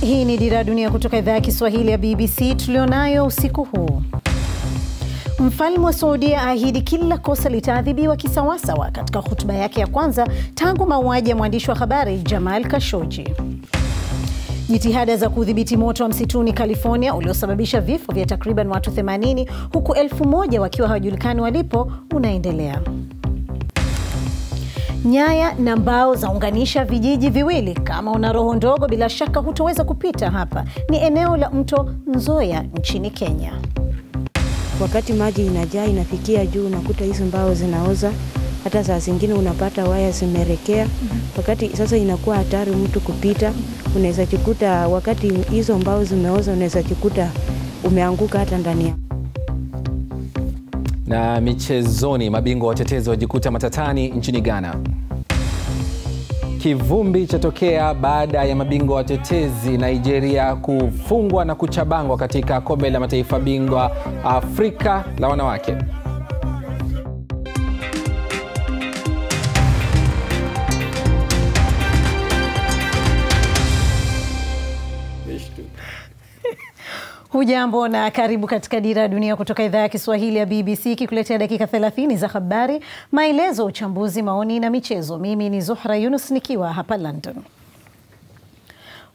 Hii ni Dira ya Dunia kutoka idhaa ya Kiswahili ya BBC tulionayo usiku huu. Mfalme wa Saudia aahidi kila kosa litaadhibiwa kisawasawa katika hotuba yake ya kwanza tangu mauaji ya mwandishi wa habari Jamal kashoji Jitihada za kudhibiti moto wa msituni California uliosababisha vifo vya takriban watu 80 huku elfu moja wakiwa hawajulikani walipo unaendelea. Nyaya na mbao zaunganisha vijiji viwili. Kama una roho ndogo, bila shaka hutoweza kupita hapa. Ni eneo la mto Nzoia nchini Kenya. Wakati maji inajaa inafikia juu, unakuta hizo mbao zinaoza, hata saa zingine unapata waya zimerekea. Wakati sasa inakuwa hatari mtu kupita, unaweza jikuta wakati hizo mbao zimeoza, unaweza jikuta umeanguka hata ndani ya Na michezoni, mabingwa watetezi wajikuta matatani nchini Ghana. Kivumbi chatokea baada ya mabingwa watetezi Nigeria kufungwa na kuchabangwa katika kombe la mataifa bingwa Afrika la wanawake. Hujambo na karibu katika Dira ya Dunia kutoka idhaa ya Kiswahili ya BBC ikikuletea dakika 30 za habari, maelezo, uchambuzi, maoni na michezo. Mimi ni Zuhra Yunus nikiwa hapa London.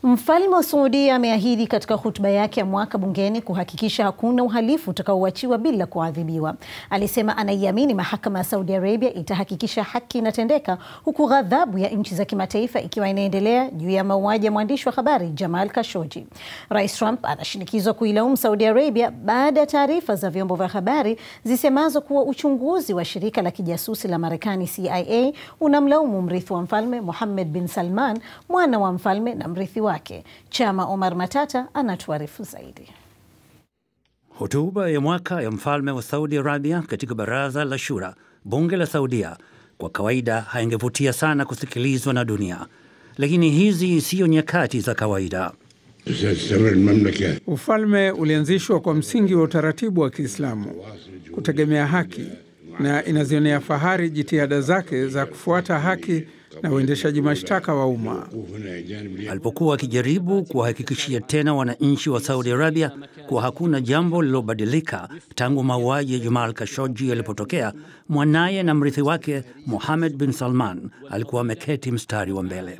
Mfalme wa Saudia ameahidi katika hotuba yake ya mwaka bungeni kuhakikisha hakuna uhalifu utakaoachiwa bila kuadhibiwa. Alisema anaiamini mahakama ya Saudi Arabia itahakikisha haki inatendeka, huku ghadhabu ya nchi za kimataifa ikiwa inaendelea juu ya mauaji ya mwandishi wa habari Jamal Khashoggi. Rais Trump anashinikizwa kuilaumu Saudi Arabia baada ya taarifa za vyombo vya habari zisemazo kuwa uchunguzi wa shirika la kijasusi la Marekani CIA unamlaumu mrithi wa mfalme Mohammed bin Salman, mwana wa mfalme na mrithi wake. Chama Omar Matata anatuarifu zaidi. Hotuba ya mwaka ya mfalme wa Saudi Arabia katika baraza la Shura, bunge la Saudia, kwa kawaida haingevutia sana kusikilizwa na dunia, lakini hizi siyo nyakati za kawaida. Ufalme ulianzishwa kwa msingi wa utaratibu wa Kiislamu, kutegemea haki, na inazionea fahari jitihada zake za kufuata haki na uendeshaji mashtaka wa umma. Alipokuwa akijaribu kuwahakikishia tena wananchi wa Saudi Arabia kuwa hakuna jambo lililobadilika tangu mauaji ya Jamal Khashoggi yalipotokea, mwanaye na mrithi wake Mohammed bin Salman alikuwa ameketi mstari wa mbele.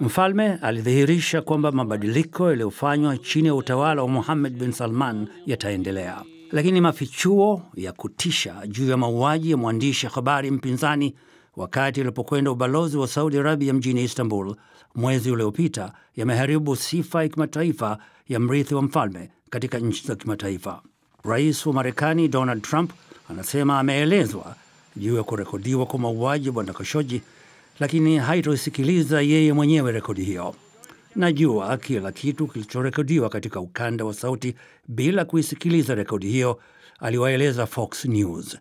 Mfalme alidhihirisha kwamba mabadiliko yaliyofanywa chini ya utawala wa Mohammed bin Salman yataendelea, lakini mafichuo ya kutisha juu ya mauaji ya mwandishi habari mpinzani wakati alipokwenda ubalozi wa Saudi Arabia mjini Istanbul mwezi uliopita yameharibu sifa ya kimataifa ya mrithi wa mfalme katika nchi za kimataifa. Rais wa Marekani Donald Trump anasema ameelezwa juu ya kurekodiwa kwa mauaji ya bwana kashoji lakini haitosikiliza yeye mwenyewe rekodi hiyo. Najua kila kitu kilichorekodiwa katika ukanda wa sauti bila kuisikiliza rekodi hiyo, aliwaeleza Fox News.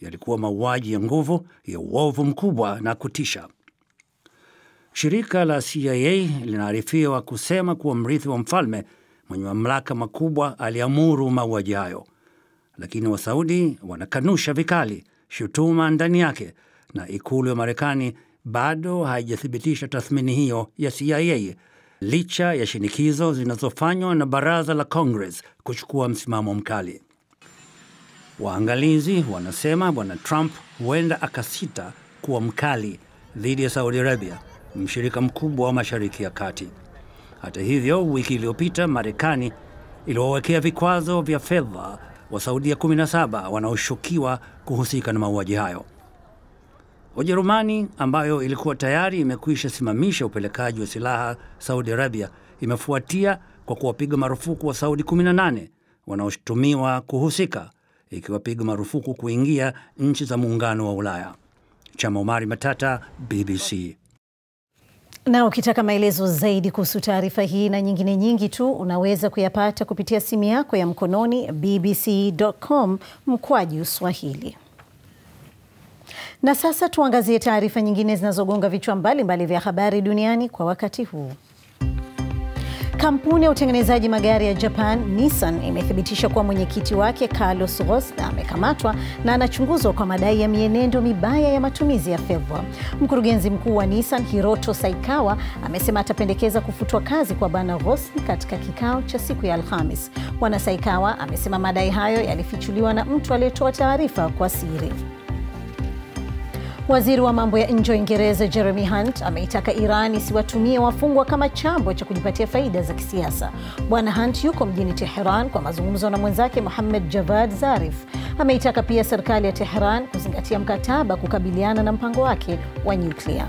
Yalikuwa mauaji ya nguvu ya uovu mkubwa na kutisha. Shirika la CIA linaarifiwa kusema kuwa mrithi wa mfalme mwenye mamlaka makubwa aliamuru mauaji hayo, lakini Wasaudi wanakanusha vikali shutuma ndani yake, na ikulu ya Marekani bado haijathibitisha tathmini hiyo ya CIA licha ya shinikizo zinazofanywa na baraza la Congress kuchukua msimamo mkali. Waangalizi wanasema bwana Trump huenda akasita kuwa mkali dhidi ya Saudi Arabia, mshirika mkubwa wa Mashariki ya Kati. Hata hivyo, wiki iliyopita Marekani iliwawekea vikwazo vya fedha wa Saudia 17 wanaoshukiwa kuhusika na mauaji hayo. Ujerumani ambayo ilikuwa tayari imekwisha simamisha upelekaji wa silaha Saudi Arabia imefuatia kwa kuwapiga marufuku wa Saudi 18 wanaoshutumiwa kuhusika ikiwapiga marufuku kuingia nchi za muungano wa Ulaya. Chama Omari Matata, BBC. Na ukitaka maelezo zaidi kuhusu taarifa hii na nyingine nyingi tu unaweza kuyapata kupitia simu yako ya mkononi bbc.com mkwaju Swahili. Na sasa tuangazie taarifa nyingine zinazogonga vichwa mbalimbali vya habari duniani kwa wakati huu. Kampuni ya utengenezaji magari ya Japan Nissan imethibitisha kuwa mwenyekiti wake Carlos Ghosn amekamatwa na anachunguzwa kwa madai ya mienendo mibaya ya matumizi ya fedha. Mkurugenzi mkuu wa Nissan Hiroto Saikawa amesema atapendekeza kufutwa kazi kwa Bwana Ghosn katika kikao cha siku ya Alhamis. Bwana Saikawa amesema madai hayo yalifichuliwa na mtu aliyetoa taarifa kwa siri. Waziri wa mambo ya nje wa Uingereza Jeremy Hunt ameitaka Iran isiwatumie wafungwa kama chambo cha kujipatia faida za kisiasa. Bwana Hunt yuko mjini Teheran kwa mazungumzo na mwenzake Mohammed Javad Zarif. Ameitaka pia serikali ya Teheran kuzingatia mkataba kukabiliana na mpango wake wa nyuklia.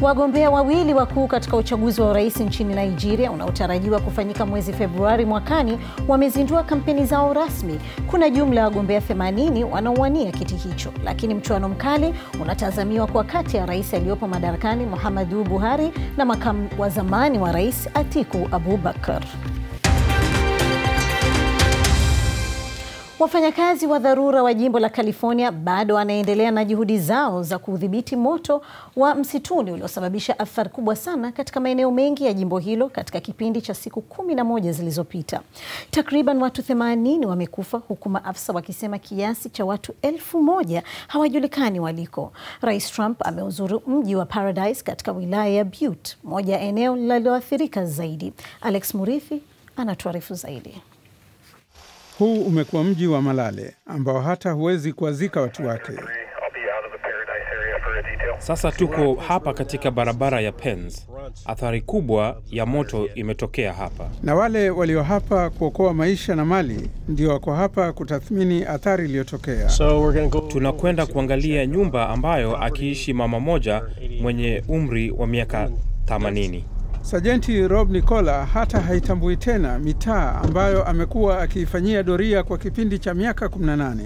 Wagombea wawili wakuu katika uchaguzi wa urais nchini Nigeria unaotarajiwa kufanyika mwezi Februari mwakani wamezindua kampeni zao rasmi. Kuna jumla ya wagombea 80 wanaowania kiti hicho, lakini mchuano mkali unatazamiwa kwa kati ya rais aliyopo madarakani Muhammadu Buhari na makamu wa zamani wa rais Atiku Abubakar. Wafanyakazi wa dharura wa jimbo la California bado wanaendelea na juhudi zao za kudhibiti moto wa msituni uliosababisha athari kubwa sana katika maeneo mengi ya jimbo hilo katika kipindi cha siku kumi na moja zilizopita. Takriban watu 80 wamekufa huku maafisa wakisema kiasi cha watu elfu moja hawajulikani waliko. Rais Trump ameuzuru mji wa Paradise katika wilaya ya Butte, moja ya eneo lililoathirika zaidi. Alex Murithi anatuarifu zaidi. Huu umekuwa mji wa malale ambao hata huwezi kuwazika watu wake. Sasa tuko hapa katika barabara ya Pens. Athari kubwa ya moto imetokea hapa, na wale walio hapa kuokoa maisha na mali ndio wako hapa kutathmini athari iliyotokea. So go... tunakwenda kuangalia nyumba ambayo akiishi mama moja mwenye umri wa miaka 80. Sajenti Rob Nicola hata haitambui tena mitaa ambayo amekuwa akiifanyia doria kwa kipindi cha miaka 18.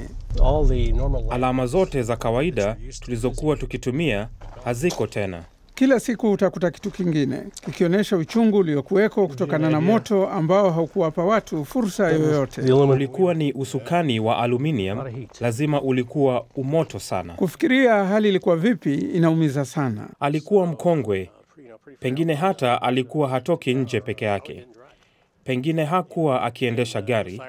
Alama zote za kawaida tulizokuwa tukitumia haziko tena. Kila siku utakuta kitu kingine kikionyesha uchungu uliokuweko kutokana na moto ambao haukuwapa watu fursa yoyote. Ulikuwa ni usukani wa aluminium, lazima ulikuwa umoto sana. Kufikiria hali ilikuwa vipi inaumiza sana. Alikuwa mkongwe pengine hata alikuwa hatoki nje peke yake, pengine hakuwa akiendesha gari,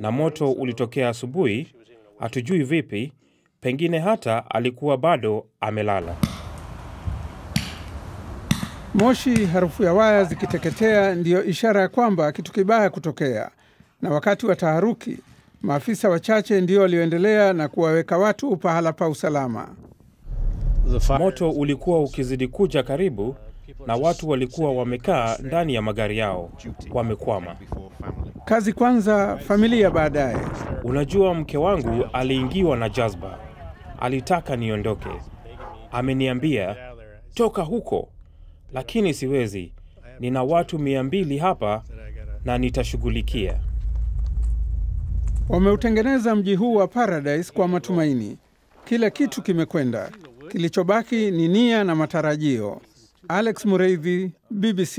na moto ulitokea asubuhi, hatujui vipi, pengine hata alikuwa bado amelala. Moshi, harufu ya waya zikiteketea ndiyo ishara ya kwamba kitu kibaya kutokea, na wakati wa taharuki, maafisa wachache ndio walioendelea na kuwaweka watu pahala pa usalama. Moto ulikuwa ukizidi kuja karibu na watu walikuwa wamekaa ndani ya magari yao wamekwama. Kazi kwanza, familia baadaye. Unajua, mke wangu aliingiwa na jazba, alitaka niondoke. Ameniambia toka huko, lakini siwezi. Nina watu mia mbili hapa na nitashughulikia. Wameutengeneza mji huu wa Paradise kwa matumaini. Kila kitu kimekwenda, kilichobaki ni nia na matarajio. Alex Mureithi, BBC.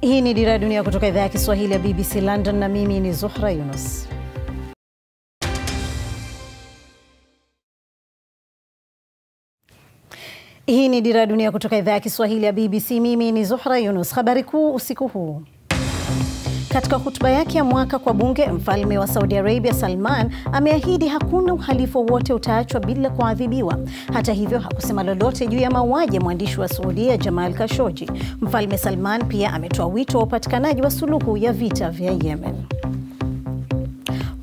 Hii ni Dira ya Dunia kutoka idhaa ya Kiswahili ya BBC London na mimi ni Zuhra Yunus. Hii ni Dira ya Dunia kutoka idhaa ya Kiswahili ya BBC. Mimi ni Zuhra Yunus. Habari kuu usiku huu katika hotuba yake ya mwaka kwa bunge, mfalme wa Saudi Arabia Salman ameahidi hakuna uhalifu wowote utaachwa bila kuadhibiwa. Hata hivyo, hakusema lolote juu ya mauaji ya mwandishi wa Saudia Jamal Khashoggi. Mfalme Salman pia ametoa wito wa upatikanaji wa suluhu ya vita vya Yemen.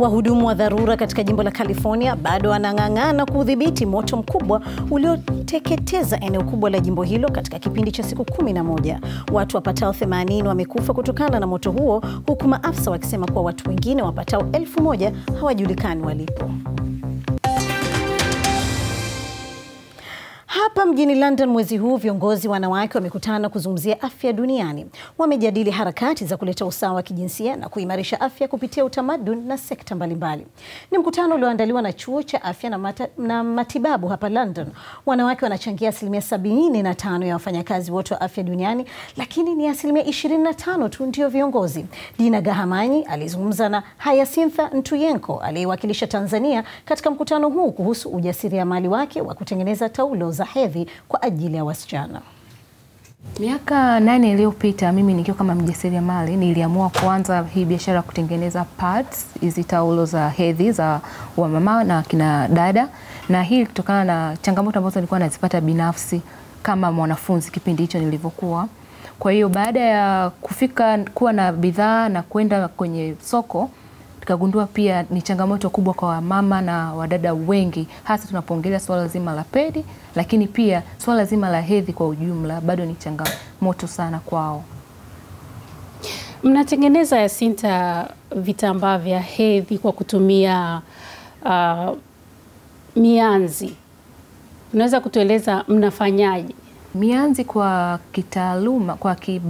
Wahudumu wa dharura katika jimbo la California bado wanang'ang'ana kuudhibiti moto mkubwa ulioteketeza eneo kubwa la jimbo hilo katika kipindi cha siku kumi na moja. Watu wapatao 80 wamekufa kutokana na moto huo, huku maafisa wakisema kuwa watu wengine wapatao elfu moja hawajulikani walipo. Hapa mjini London mwezi huu viongozi wanawake wamekutana kuzungumzia afya duniani. Wamejadili harakati za kuleta usawa wa kijinsia na kuimarisha afya kupitia utamaduni na sekta mbalimbali. Ni mkutano ulioandaliwa na chuo cha afya na, mata, na matibabu hapa London. Wanawake wanachangia asilimia sabini na tano ya wafanyakazi wote wa afya duniani, lakini ni asilimia ishirini na tano tu ndio viongozi. Dina Gahamanyi alizungumza na Hayasintha Ntuyenko aliyewakilisha Tanzania katika mkutano huu kuhusu ujasiriamali wake wa kutengeneza taulo za hedhi kwa ajili ya wasichana. Miaka nane iliyopita mimi nikiwa kama mjasiriamali niliamua kuanza hii biashara ya kutengeneza pads, hizi taulo za hedhi za wamama na kina dada, na hii kutokana na changamoto ambazo nilikuwa nazipata binafsi kama mwanafunzi kipindi hicho nilivyokuwa. Kwa hiyo baada ya kufika kuwa na bidhaa na kwenda kwenye soko tukagundua pia ni changamoto kubwa kwa wamama na wadada wengi, hasa tunapoongelea swala zima la pedi, lakini pia swala zima la hedhi kwa ujumla bado ni changamoto sana kwao. Mnatengeneza Yasinta vitambaa vya hedhi kwa kutumia uh, mianzi. Unaweza kutueleza mnafanyaje? Mianzi kwa kitaaluma, kwa ki,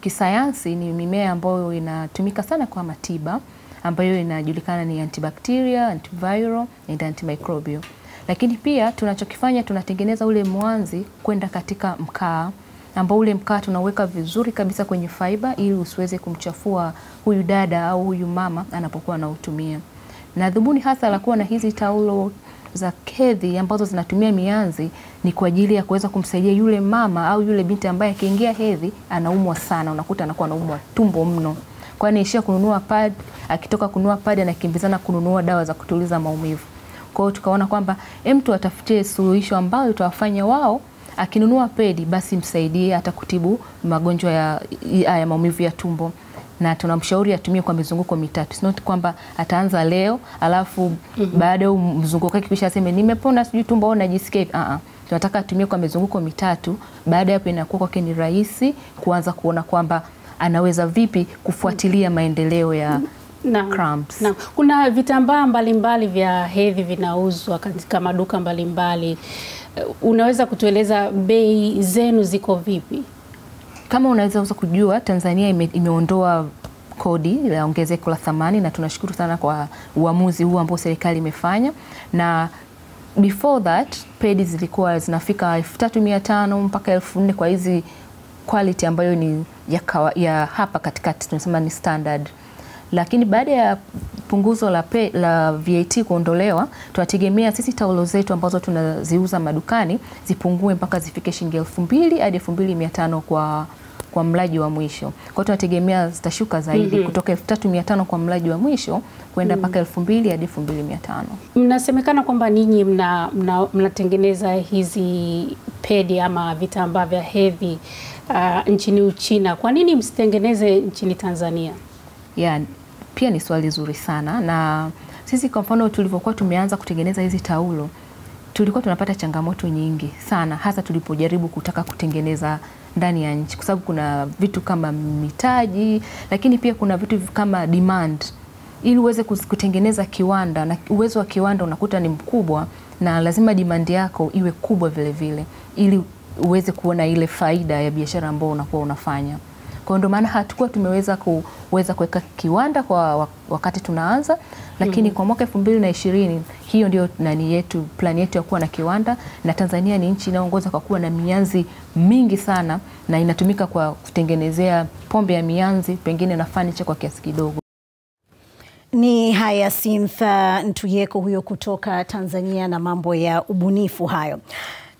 kisayansi ni mimea ambayo inatumika sana kwa matiba ambayo inajulikana ni antibacteria, antiviral and antimicrobial. Lakini pia tunachokifanya tunatengeneza ule mwanzi kwenda katika mkaa ambao ule mkaa tunaweka vizuri kabisa kwenye fiber ili usiweze kumchafua huyu dada au huyu mama anapokuwa anautumia. Na dhumuni hasa la kuwa na hizi taulo za kedhi ambazo zinatumia mianzi ni kwa ajili ya kuweza kumsaidia yule mama au yule binti ambaye akiingia hedhi anaumwa sana, unakuta anakuwa anaumwa tumbo mno kwa ishia kununua pad, akitoka kununua pad anakimbizana kununua dawa za kutuliza maumivu. Kwa hiyo tukaona kwamba mtu atafutie suluhisho ambayo itawafanya wao akinunua pedi basi msaidie hata kutibu magonjwa ya, ya maumivu ya tumbo na tunamshauri atumie kwa mizunguko mitatu. It's not kwamba ataanza leo alafu mm -hmm. baada ya mzunguko wake kisha aseme nimepona sijui tumbo au najisikia hivi. Uh-uh. Tunataka atumie kwa mizunguko mitatu. Baada ya hapo inakuwa kwake ni rahisi kuanza kuona kwamba anaweza vipi kufuatilia maendeleo ya na, cramps. na, kuna vitambaa mbalimbali vya hedhi vinauzwa katika maduka mbalimbali. mbali. Unaweza kutueleza bei zenu ziko vipi? Kama unaweza uza kujua, Tanzania ime, imeondoa kodi la ongezeko la thamani na tunashukuru sana kwa uamuzi huu ambao serikali imefanya na before that pedi zilikuwa zinafika elfu tatu mia tano mpaka elfu nne kwa hizi quality ambayo ni ya, kawa, ya hapa katikati tunasema ni standard, lakini baada ya punguzo la, pe, la VAT kuondolewa, tunategemea sisi taulo zetu ambazo tunaziuza madukani zipungue mpaka zifike shilingi elfu mbili hadi elfu mbili mia tano kwa kwa mlaji wa mwisho. Kwa hiyo tunategemea zitashuka zaidi mm -hmm. kutoka elfu tatu mia tano kwa mlaji wa mwisho kwenda mpaka mm -hmm. elfu mbili hadi elfu mbili mia tano. Mnasemekana kwamba ninyi mnatengeneza mna, mna hizi pedi ama vitambaa vya hedhi uh, nchini Uchina. Kwa nini msitengeneze nchini Tanzania? Yeah, pia ni swali zuri sana, na sisi kwa mfano tulivyokuwa tumeanza kutengeneza hizi taulo tulikuwa tunapata changamoto nyingi sana, hasa tulipojaribu kutaka kutengeneza ndani ya nchi, kwa sababu kuna vitu kama mitaji, lakini pia kuna vitu kama demand. Ili uweze kutengeneza kiwanda, na uwezo wa kiwanda unakuta ni mkubwa, na lazima demand yako iwe kubwa vile vile, ili uweze kuona ile faida ya biashara ambayo unakuwa unafanya. Kwa ndio maana hatukuwa tumeweza kuweza kuweka kiwanda kwa wakati tunaanza, lakini mm -hmm. kwa mwaka elfu mbili na ishirini hiyo ndio nani yetu plani yetu ya kuwa na kiwanda, na Tanzania ni nchi inayoongoza kwa kuwa na mianzi mingi sana na inatumika kwa kutengenezea pombe ya mianzi, pengine na fanicha kwa kiasi kidogo. Ni Hyacintha Ntuyeko huyo kutoka Tanzania na mambo ya ubunifu hayo.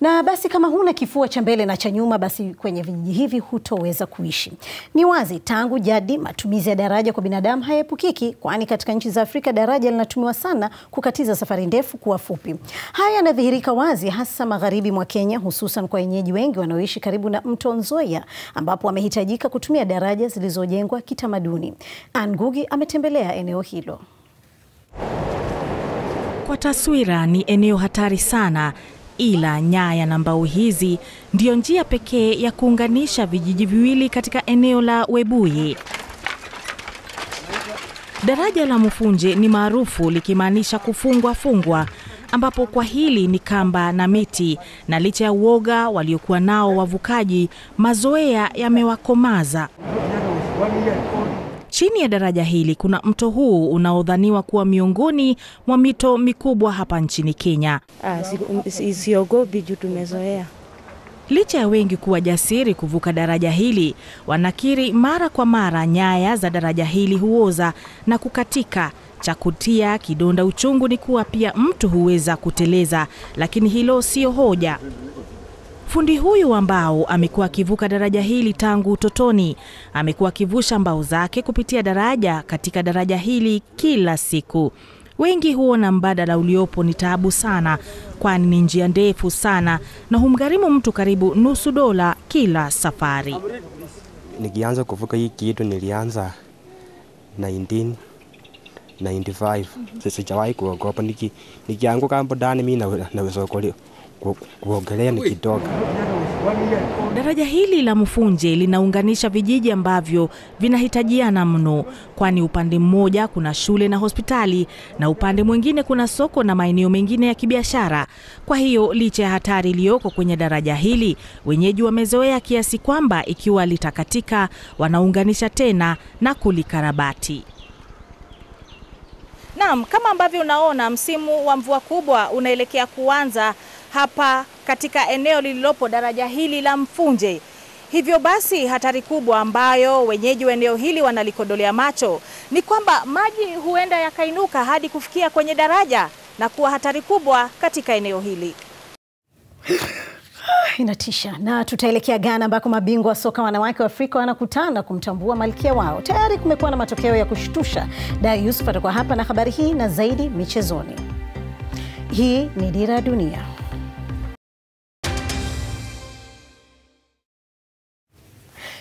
Na basi kama huna kifua cha mbele na cha nyuma, basi kwenye vijiji hivi hutoweza kuishi. Ni wazi tangu jadi matumizi ya daraja kwa binadamu hayaepukiki, kwani katika nchi za Afrika daraja linatumiwa sana kukatiza safari ndefu kuwa fupi. Haya yanadhihirika wazi hasa magharibi mwa Kenya, hususan kwa wenyeji wengi wanaoishi karibu na mto Nzoia, ambapo wamehitajika kutumia daraja zilizojengwa kitamaduni. Ann Ngugi ametembelea eneo hilo. Kwa taswira, ni eneo hatari sana ila nyaya na mbao hizi ndiyo njia pekee ya kuunganisha vijiji viwili katika eneo la Webuye. Daraja la Mufunje ni maarufu likimaanisha kufungwa fungwa, ambapo kwa hili ni kamba na miti, na licha ya uoga waliokuwa nao wavukaji, mazoea yamewakomaza. Chini ya daraja hili kuna mto huu unaodhaniwa kuwa miongoni mwa mito mikubwa hapa nchini Kenya. Ah, siogopi juu tumezoea. Licha ya wengi kuwa jasiri kuvuka daraja hili, wanakiri mara kwa mara nyaya za daraja hili huoza na kukatika. Cha kutia kidonda uchungu ni kuwa pia mtu huweza kuteleza, lakini hilo sio hoja. Fundi huyu wa mbao amekuwa akivuka daraja hili tangu utotoni. Amekuwa akivusha mbao zake kupitia daraja katika daraja hili kila siku. Wengi huona mbadala uliopo ni taabu sana, kwani ni njia ndefu sana na humgharimu mtu karibu nusu dola kila safari. Nikianza kuvuka hii kitu nilianza 1995. Sasa sijawahi kuogopa. Niki, nikianguka hapo ndani mimi na- naweza kuoli- ku- ni kidogo. Daraja hili la Mfunje linaunganisha vijiji ambavyo vinahitajiana mno, kwani upande mmoja kuna shule na hospitali na upande mwingine kuna soko na maeneo mengine ya kibiashara. Kwa hiyo licha ya hatari iliyoko kwenye daraja hili, wenyeji wamezoea kiasi kwamba ikiwa litakatika, wanaunganisha tena na kulikarabati. Naam, kama ambavyo unaona msimu wa mvua kubwa unaelekea kuanza hapa katika eneo lililopo daraja hili la Mfunje. Hivyo basi hatari kubwa ambayo wenyeji wa eneo hili wanalikodolea macho ni kwamba maji huenda yakainuka hadi kufikia kwenye daraja na kuwa hatari kubwa katika eneo hili. Inatisha. Na tutaelekea Ghana ambako mabingwa wa soka wanawake wa Afrika wanakutana kumtambua malkia wao. Tayari kumekuwa na matokeo ya kushtusha. Dai Yusuf atakuwa hapa na habari hii na zaidi michezoni. Hii ni Dira Dunia.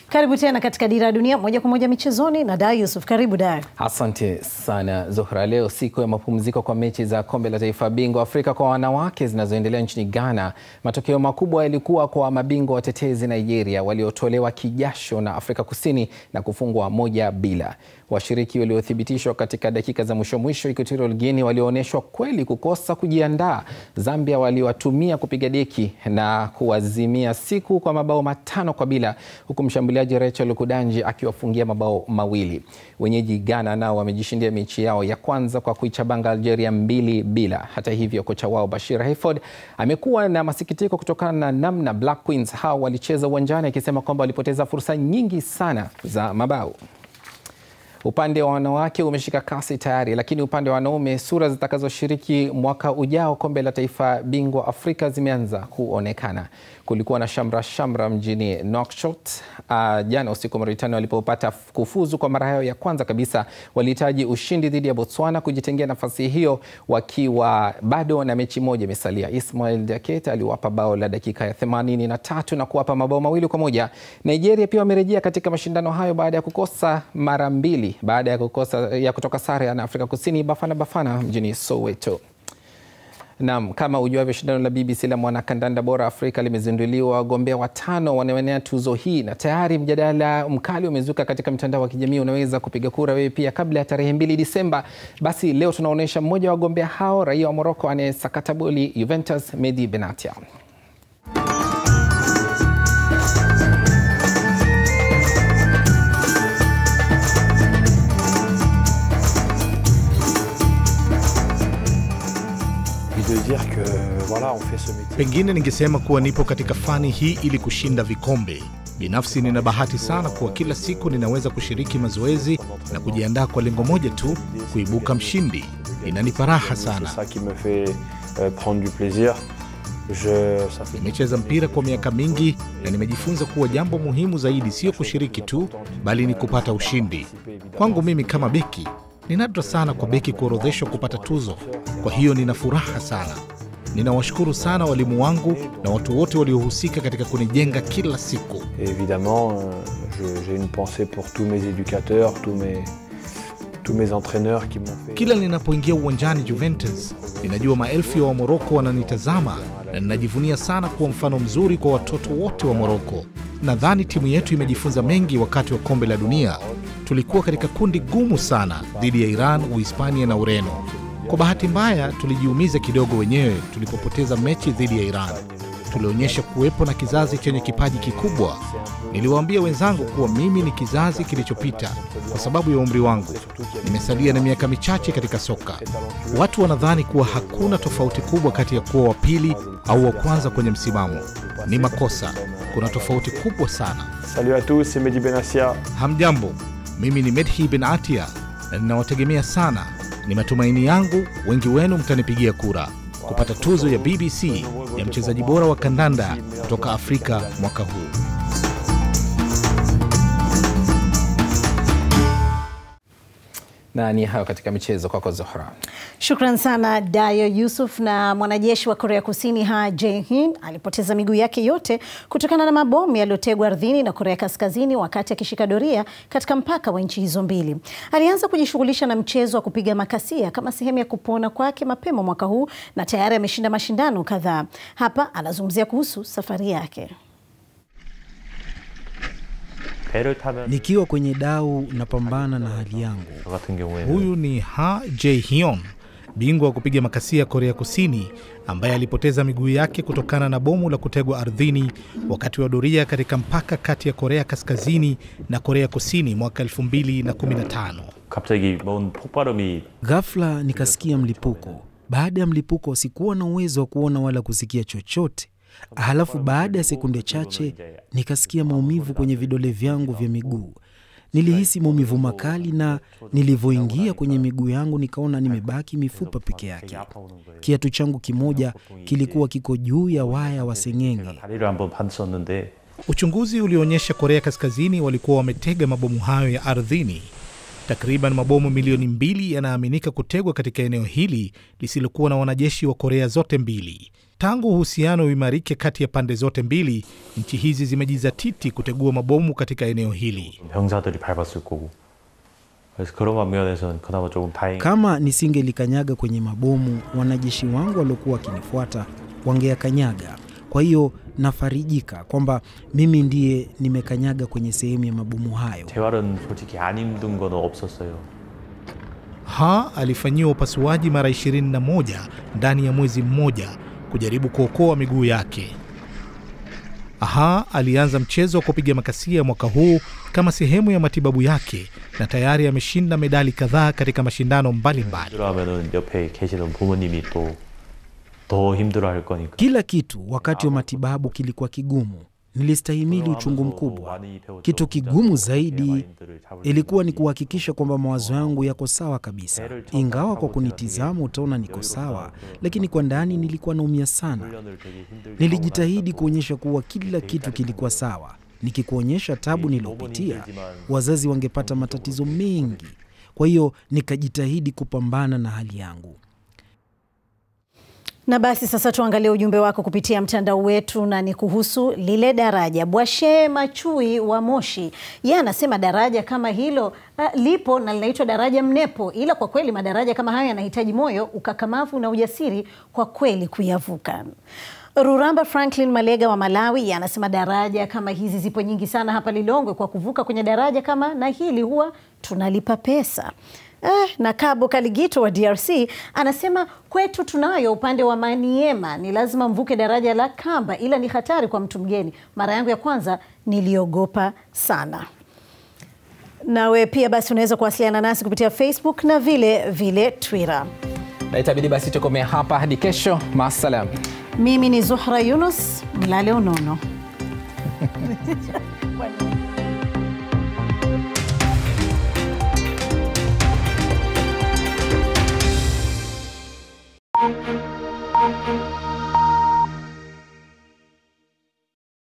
Karibu tena katika Dira ya Dunia moja kwa moja michezoni na Dar Yusuf. Karibu Dar. Asante sana Zuhra. Leo siku ya mapumziko kwa mechi za kombe la taifa bingwa Afrika kwa wanawake zinazoendelea nchini Ghana. Matokeo makubwa yalikuwa kwa mabingwa watetezi Nigeria waliotolewa kijasho na Afrika Kusini na kufungwa moja bila. Washiriki waliothibitishwa katika dakika za mwisho mwisho, Equatorial Guinea walioonyeshwa kweli kukosa kujiandaa. Zambia waliwatumia kupiga deki na kuwazimia siku kwa mabao matano kwa bila, huku mshambuliaji Rachel Kudanji akiwafungia mabao mawili. Wenyeji Ghana nao wamejishindia mechi yao ya kwanza kwa kuichabanga Algeria mbili bila. Hata hivyo, kocha wao Bashir Hayford amekuwa na masikitiko kutokana na namna Black Queens hao walicheza uwanjani, akisema kwamba walipoteza fursa nyingi sana za mabao. Upande wa wanawake umeshika kasi tayari, lakini upande wa wanaume, sura zitakazoshiriki mwaka ujao kombe la taifa bingwa Afrika zimeanza kuonekana. Kulikuwa na shamra shamra mjini Nouakchott uh, jana usiku Mauritania walipopata kufuzu kwa mara yao ya kwanza kabisa. Walihitaji ushindi dhidi ya Botswana kujitengea nafasi hiyo, wakiwa bado na mechi moja imesalia. Ismail Diakite aliwapa bao la dakika ya 83 na kuwapa mabao mawili kwa moja. Nigeria pia wamerejea katika mashindano hayo baada ya kukosa mara mbili baada ya, kukosa, ya kutoka sare na Afrika Kusini Bafana Bafana mjini Soweto. Naam, kama ujuavyo, shindano la BBC la mwanakandanda bora Afrika limezinduliwa. Wagombea watano wanaoenea tuzo hii, na tayari mjadala mkali umezuka katika mtandao wa kijamii. Unaweza kupiga kura wewe pia kabla ya tarehe mbili Disemba. Basi leo tunaonyesha mmoja wa wagombea hao, raia wa Moroko anayesakata boli Juventus, Medi Benatia. Pengine ningesema kuwa nipo katika fani hii ili kushinda vikombe. Binafsi nina bahati sana kuwa kila siku ninaweza kushiriki mazoezi na kujiandaa kwa lengo moja tu, kuibuka mshindi. Inanipa raha sana. Nimecheza mpira kwa miaka mingi na nimejifunza kuwa jambo muhimu zaidi sio kushiriki tu, bali ni kupata ushindi. Kwangu mimi kama beki, ni nadra sana kwa beki kuorodheshwa kupata tuzo. Kwa hiyo nina furaha sana. Ninawashukuru sana walimu wangu na watu wote waliohusika katika kunijenga kila siku. Évidemment, euh, j'ai une pensée pour tous mes éducateurs, tous mes, tous qui m'ont. Kila ninapoingia uwanjani Juventus, ninajua maelfu ya Wamoroko wananitazama na ninajivunia sana kuwa mfano mzuri kwa watoto wote wa Moroko. Nadhani timu yetu imejifunza mengi wakati wa kombe la dunia. Tulikuwa katika kundi gumu sana dhidi ya Iran, Uhispania na Ureno. Kwa bahati mbaya, tulijiumiza kidogo wenyewe tulipopoteza mechi dhidi ya Iran. Tulionyesha kuwepo na kizazi chenye kipaji kikubwa. Niliwaambia wenzangu kuwa mimi ni kizazi kilichopita kwa sababu ya umri wangu. Nimesalia na miaka michache katika soka. Watu wanadhani kuwa hakuna tofauti kubwa kati ya kuwa wa pili au wa kwanza kwenye msimamo. Ni makosa. Kuna tofauti kubwa sana. Salut à tous, c'est Mehdi Benassia. Hamjambo, mimi ni Medhi Ben Atia na ninawategemea sana. Ni matumaini yangu wengi wenu mtanipigia kura. kupata tuzo ya BBC ya mchezaji bora wa kandanda kutoka Afrika mwaka huu. Na ni hayo katika michezo kwako zuhra Shukran sana Dayo Yusuf. Na mwanajeshi wa Korea Kusini Ha Jae-in alipoteza miguu yake yote kutokana na mabomu yaliyotegwa ardhini na Korea Kaskazini wakati akishika doria katika mpaka wa nchi hizo mbili. Alianza kujishughulisha na mchezo wa kupiga makasia kama sehemu ya kupona kwake mapema mwaka huu na tayari ameshinda mashindano kadhaa. Hapa anazungumzia kuhusu safari yake. Nikiwa kwenye dau napambana na hali yangu. Huyu ni Ha Jae-hyun, bingwa wa kupiga makasia Korea Kusini, ambaye alipoteza miguu yake kutokana na bomu la kutegwa ardhini wakati wa doria katika mpaka kati ya Korea Kaskazini na Korea Kusini mwaka 2015. Ghafla nikasikia mlipuko. Baada ya mlipuko, sikuwa na uwezo wa kuona wala kusikia chochote. Halafu baada ya sekunde chache nikasikia maumivu kwenye vidole vyangu vya miguu. Nilihisi maumivu makali, na nilivyoingia kwenye miguu yangu nikaona nimebaki mifupa peke yake. Kiatu changu kimoja kilikuwa kiko juu ya waya wa seng'enge. Uchunguzi ulioonyesha Korea Kaskazini walikuwa wametega mabomu hayo ya ardhini. Takriban mabomu milioni mbili yanaaminika kutegwa katika eneo hili lisilokuwa na wanajeshi wa Korea zote mbili. Tangu uhusiano uimarike kati ya pande zote mbili, nchi hizi zimejizatiti kutegua mabomu katika eneo hili. Kama nisingelikanyaga kwenye mabomu, wanajeshi wangu waliokuwa wakinifuata wangeyakanyaga. Kwa hiyo nafarijika kwamba mimi ndiye nimekanyaga kwenye sehemu ya mabomu hayo. Ha alifanyiwa upasuaji mara 21 ndani ya mwezi mmoja kujaribu kuokoa miguu yake. Aha alianza mchezo wa kupiga makasia mwaka huu kama sehemu ya matibabu yake na tayari ameshinda medali kadhaa katika mashindano mbalimbali. Kila kitu wakati wa matibabu kilikuwa kigumu. Nilistahimili uchungu mkubwa. Kitu kigumu zaidi ilikuwa ni kuhakikisha kwamba mawazo yangu yako sawa kabisa. Ingawa kwa kunitizama utaona niko sawa, lakini kwa ndani nilikuwa naumia sana. Nilijitahidi kuonyesha kuwa kila kitu kilikuwa sawa. Nikikuonyesha tabu niliyopitia, wazazi wangepata matatizo mengi. Kwa hiyo nikajitahidi kupambana na hali yangu. Na basi sasa tuangalie ujumbe wako kupitia mtandao wetu, na ni kuhusu lile daraja. Bwashe Machui wa Moshi, yeye anasema daraja kama hilo uh, lipo na linaitwa daraja Mnepo, ila kwa kweli madaraja kama haya yanahitaji moyo, ukakamavu na ujasiri kwa kweli kuyavuka. Ruramba Franklin Malega wa Malawi anasema daraja kama hizi zipo nyingi sana hapa Lilongwe. Kwa kuvuka kwenye daraja kama na hili huwa tunalipa pesa. Eh, na Kabo Kaligito wa DRC anasema kwetu tunayo upande wa Maniema, ni lazima mvuke daraja la Kamba, ila ni hatari kwa mtu mgeni. Mara yangu ya kwanza niliogopa sana. Nawe pia basi unaweza kuwasiliana nasi kupitia Facebook na vile vile Twitter. Na itabidi basi tukomea hapa hadi kesho. Maasalam. Mimi ni Zuhra Yunus, mlale unono.